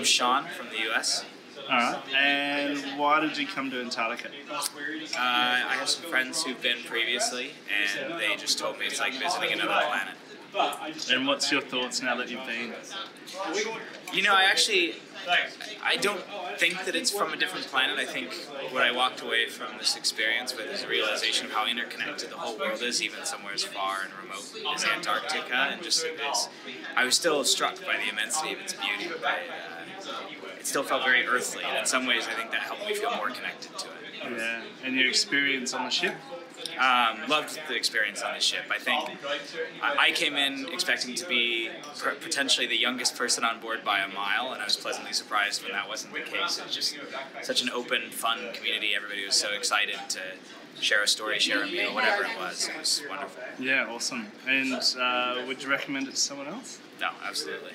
I'm Sean from the US. All right. And why did you come to Antarctica? Uh, I have some friends who've been previously, and they just told me it's like visiting another planet. And what's your thoughts now that you've been? You know, I actually, I don't think that it's from a different planet. I think what I walked away from this experience with is a realization of how interconnected the whole world is, even somewhere as far and remote as Antarctica. And just it is, I was still struck by the immensity of its beauty. By, uh, it still felt very earthly, and in some ways, I think that helped me feel more connected to it. Yeah. And your experience on the ship? Um, loved the experience on the ship. I think I I came in expecting to be pr- potentially the youngest person on board by a mile, and I was pleasantly surprised when that wasn't the case. It was just such an open, fun community. Everybody was so excited to share a story, share a meal, whatever it was. It was wonderful. Yeah, awesome. And uh, would you recommend it to someone else? No, absolutely.